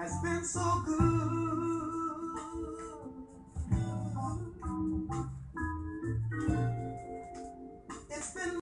has been so good.